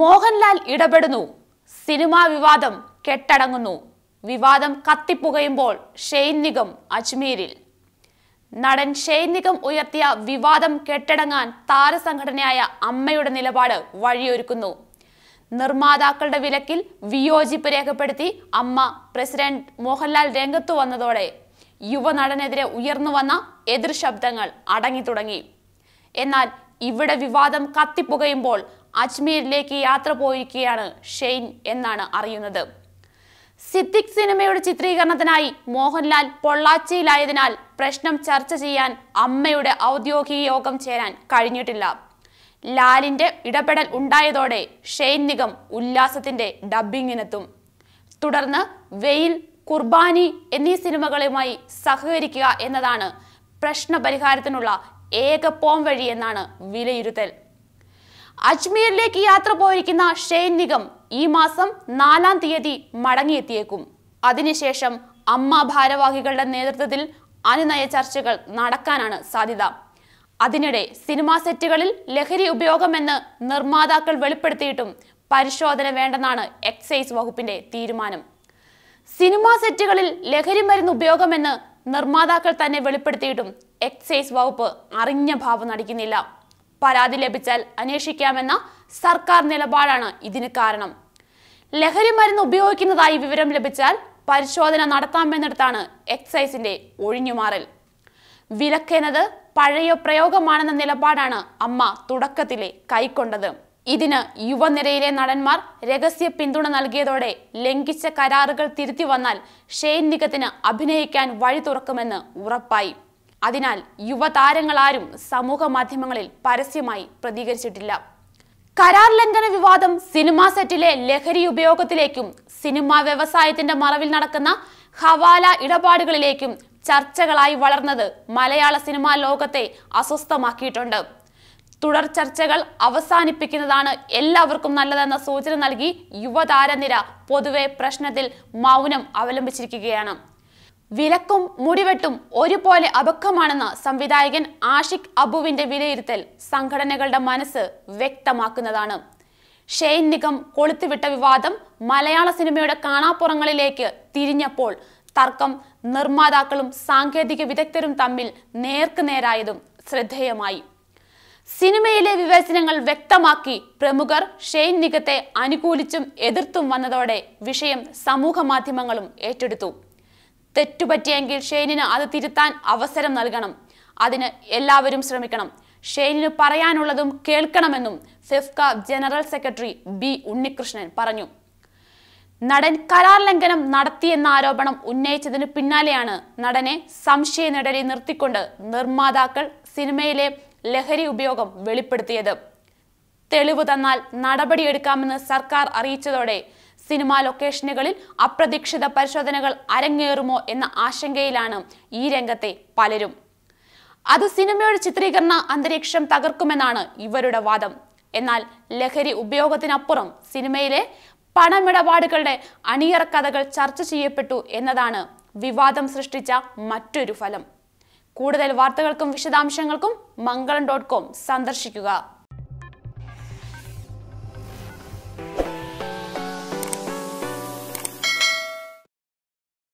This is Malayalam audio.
മോഹൻലാൽ ഇടപെടുന്നു. സിനിമാ വിവാദം കെട്ടടങ്ങുന്നു. വിവാദം കത്തിപ്പുകയുമ്പോൾ ഷെയ്ൻ നിഗം അജ്മീരിൽ. നടൻ ഷെയ്ൻ നിഗം ഉയർത്തിയ വിവാദം കെട്ടടങ്ങാൻ താരസംഘടനയായ അമ്മയുടെ നിലപാട് വഴിയൊരുക്കുന്നു. നിർമ്മാതാക്കളുടെ വിലക്കിൽ വിയോജിപ്പ് രേഖപ്പെടുത്തി അമ്മ പ്രസിഡന്റ് മോഹൻലാൽ രംഗത്തു വന്നതോടെ യുവനടനെതിരെ ഉയർന്നു വന്ന എതിർ ശബ്ദങ്ങൾ അടങ്ങി തുടങ്ങി എന്നാൽ ഇവിടെ വിവാദം കത്തിപ്പുകയുമ്പോൾ അജ്മീരിലേക്ക് യാത്ര പോയിരിക്കുകയാണ് ഷെയ്ൻ എന്നാണ് അറിയുന്നത്. സിദ്ദിഖ് സിനിമയുടെ ചിത്രീകരണത്തിനായി മോഹൻലാൽ പൊള്ളാച്ചിയിലായതിനാൽ പ്രശ്നം ചർച്ച ചെയ്യാൻ അമ്മയുടെ ഔദ്യോഗിക യോഗം ചേരാൻ കഴിഞ്ഞിട്ടില്ല. ലാലിന്റെ ഇടപെടൽ ഉണ്ടായതോടെ ഷെയ്ൻ നിഗം ഉല്ലാസത്തിന്റെ ഡബ്ബിങ്ങിനെത്തും. തുടർന്ന് വെയിൽ കുർബാനി എന്നീ സിനിമകളുമായി സഹകരിക്കുക എന്നതാണ് പ്രശ്നപരിഹാരത്തിനുള്ള ഏക പോം വഴിയെന്നാണ് വിലയിരുത്തൽ. അജ്മീറിലേക്ക് യാത്ര പോയിരിക്കുന്ന ഷെയ്ൻ നിഗം ഈ മാസം നാലാം തീയതി മടങ്ങിയെത്തിയേക്കും. അതിനുശേഷം അമ്മ ഭാരവാഹികളുടെ നേതൃത്വത്തിൽ അനുനയ ചർച്ചകൾ നടക്കാനാണ് സാധ്യത. അതിനിടെ സിനിമാ സെറ്റുകളിൽ ലഹരി ഉപയോഗമെന്ന് നിർമ്മാതാക്കൾ വെളിപ്പെടുത്തിയിട്ടും പരിശോധന വേണ്ടെന്നാണ് എക്സൈസ് വകുപ്പിന്റെ തീരുമാനം. സിനിമാ സെറ്റുകളിൽ ലഹരി മരുന്ന് ഉപയോഗമെന്ന് നിർമ്മാതാക്കൾ തന്നെ വെളിപ്പെടുത്തിയിട്ടും എക്സൈസ് വകുപ്പ് അറിഞ്ഞ ഭാവം നടിക്കുന്നില്ല. പരാതി ലഭിച്ചാൽ അന്വേഷിക്കാമെന്ന സർക്കാർ നിലപാടാണ് ഇതിന് കാരണം. ലഹരി മരുന്ന് ഉപയോഗിക്കുന്നതായി വിവരം ലഭിച്ചാൽ പരിശോധന നടത്താമെന്നിടത്താണ് എക്സൈസിന്റെ ഒഴിഞ്ഞുമാറൽ. വിലക്കെന്നത് പഴയ പ്രയോഗമാണെന്ന നിലപാടാണ് അമ്മ തുടക്കത്തിലെ കൈക്കൊണ്ടത്. ഇതിന് യുവനിരയിലെ നടന്മാർ രഹസ്യ പിന്തുണ നൽകിയതോടെ ലംഘിച്ച കരാറുകൾ തിരുത്തി വന്നാൽ ഷെയ്ൻ നിഗത്തിന് അഭിനയിക്കാൻ വഴി തുറക്കുമെന്ന് ഉറപ്പായി. അതിനാൽ യുവതാരങ്ങളാരും സമൂഹ മാധ്യമങ്ങളിൽ പരസ്യമായി പ്രതികരിച്ചിട്ടില്ല. കരാർ ലംഘന വിവാദം സിനിമാ സെറ്റിലെ ലഹരി ഉപയോഗത്തിലേക്കും സിനിമാ വ്യവസായത്തിന്റെ മറവിൽ നടക്കുന്ന ഹവാല ഇടപാടുകളിലേക്കും ചർച്ചകളായി വളർന്നത് മലയാള സിനിമാ ലോകത്തെ അസ്വസ്ഥമാക്കിയിട്ടുണ്ട്. തുടർ ചർച്ചകൾ അവസാനിപ്പിക്കുന്നതാണ് എല്ലാവർക്കും നല്ലതെന്ന സൂചന നൽകി യുവതാരനിര പൊതുവെ പ്രശ്നത്തിൽ മൗനം അവലംബിച്ചിരിക്കുകയാണ്. വിലക്കും മുടിവെട്ടും ഒരുപോലെ അബദ്ധമാണെന്ന സംവിധായകൻ ആഷിഖ് അബുവിന്റെ വിലയിരുത്തൽ സംഘടനകളുടെ മനസ്സ് വ്യക്തമാക്കുന്നതാണ്. ഷെയ്ൻ നിഗം കൊളുത്തിവിട്ട വിവാദം മലയാള സിനിമയുടെ കാണാപ്പുറങ്ങളിലേക്ക് തിരിഞ്ഞപ്പോൾ തർക്കം നിർമ്മാതാക്കളും സാങ്കേതിക വിദഗ്ധരും തമ്മിൽ നേർക്കുനേരായതും ശ്രദ്ധേയമായി. സിനിമയിലെ വിവേചനങ്ങൾ വ്യക്തമാക്കി പ്രമുഖർ ഷെയ്ൻ നിഗത്തെ അനുകൂലിച്ചും എതിർത്തും വന്നതോടെ വിഷയം സമൂഹ മാധ്യമങ്ങളും ഏറ്റെടുത്തു. തെറ്റുപറ്റിയെങ്കിൽ ഷെയ്നിന് അത് തിരുത്താൻ അവസരം നൽകണം. അതിന് എല്ലാവരും ശ്രമിക്കണം. ഷെയ്നിന് പറയാനുള്ളതും കേൾക്കണമെന്നും FEFKA general secretary B Unnikrishnan പറഞ്ഞു. നടൻ കരാർ ലംഘനം നടത്തിയെന്ന ആരോപണം ഉന്നയിച്ചതിന് പിന്നാലെയാണ് നടനെ സംശയ സംശയനിടലിൽ നിർത്തിക്കൊണ്ട് നിർമ്മാതാക്കൾ സിനിമയിലെ ലഹരി ഉപയോഗം വെളിപ്പെടുത്തിയത്. തെളിവ് തന്നാൽ നടപടിയെടുക്കാമെന്ന് സർക്കാർ അറിയിച്ചതോടെ സിനിമാ ലൊക്കേഷനുകളിൽ അപ്രതീക്ഷിത പരിശോധനകൾ അരങ്ങേറുമോ എന്ന ആശങ്കയിലാണ് ഈ രംഗത്തെ പലരും. അത് സിനിമയുടെ ചിത്രീകരണ അന്തരീക്ഷം തകർക്കുമെന്നാണ് ഇവരുടെ വാദം. എന്നാൽ ലഹരി ഉപയോഗത്തിനപ്പുറം സിനിമയിലെ പണമിടപാടുകളുടെ അണിയറ കഥകൾ ചർച്ച ചെയ്യപ്പെട്ടു എന്നതാണ് വിവാദം സൃഷ്ടിച്ച മറ്റൊരു ഫലം. കൂടുതൽ വാർത്തകൾക്കും വിശദാംശങ്ങൾക്കും മംഗളം ഡോട്ട് കോം സന്ദർശിക്കുക.